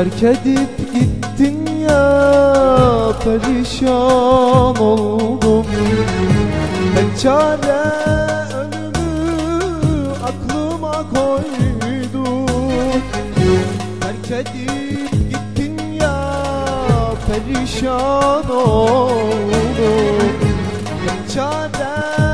Terk edip gittin ya perişan oldum. Tek çare ölümü aklıma koydum Terk edip gittin ya perişan oldum. Tek çare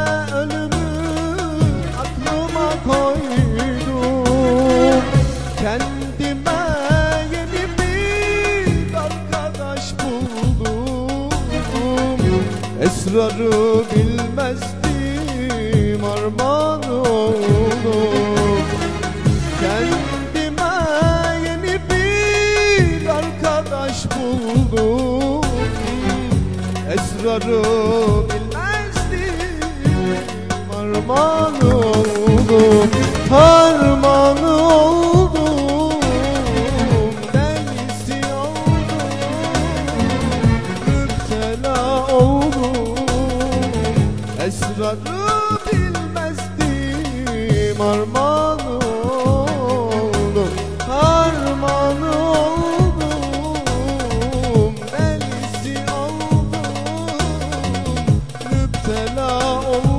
Esrarı bilmezdim armağan oldum. Kendime yeni bir arkadaş buldum. Esrarı bilmezdim oldum. Harman Esrarı bilmezdim Harman oldum Harman oldum. Delisi oldum Müptela oldum.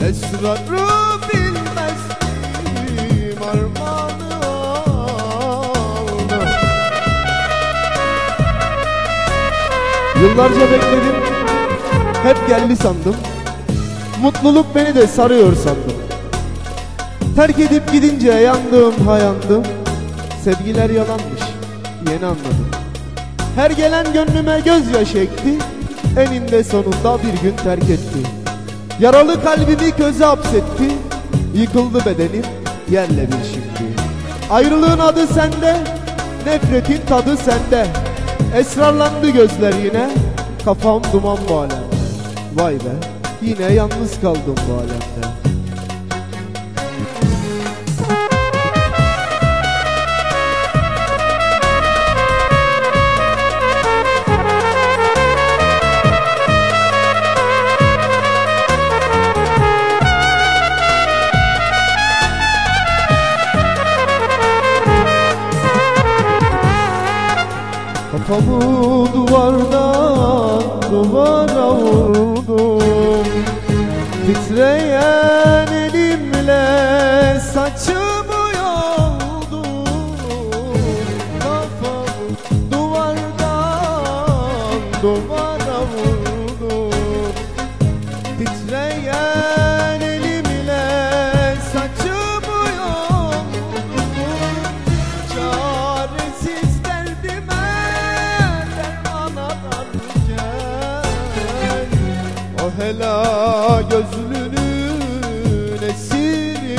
Esrarı Yıllarca bekledim Hep geldi sandım. Mutluluk beni de sarıyor sandım. Terk edip gidince yandım hayandım Sevgiler yalanmış yeni anladım. Her gelen gönlüme gözyaşı ekti Eninde sonunda bir gün terk etti. Yaralı kalbimi köze hapsetti. Yıkıldı bedenim yerle bir şimdi. Ayrılığın adı sende Nefretin tadı sende. Esrarlandı gözler yine Kafam duman bu alemde Vay be yine yalnız kaldım bu alemde. Kafamı duvardan duvara vurdum hela gözlünün esiriyordum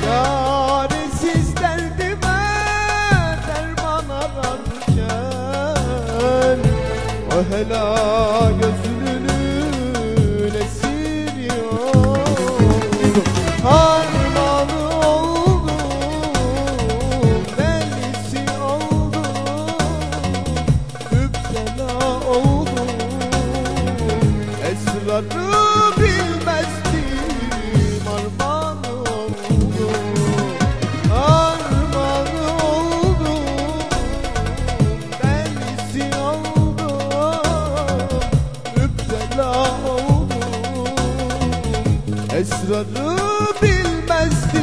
Çaresiz derdime derman ararken O hela gözlünün esrarı bilmezdim Armağanı oldum, armağanı oldum Delisi oldum, müptela oldum Esrarı bilmezdim.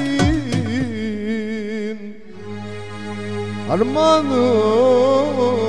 Armağanım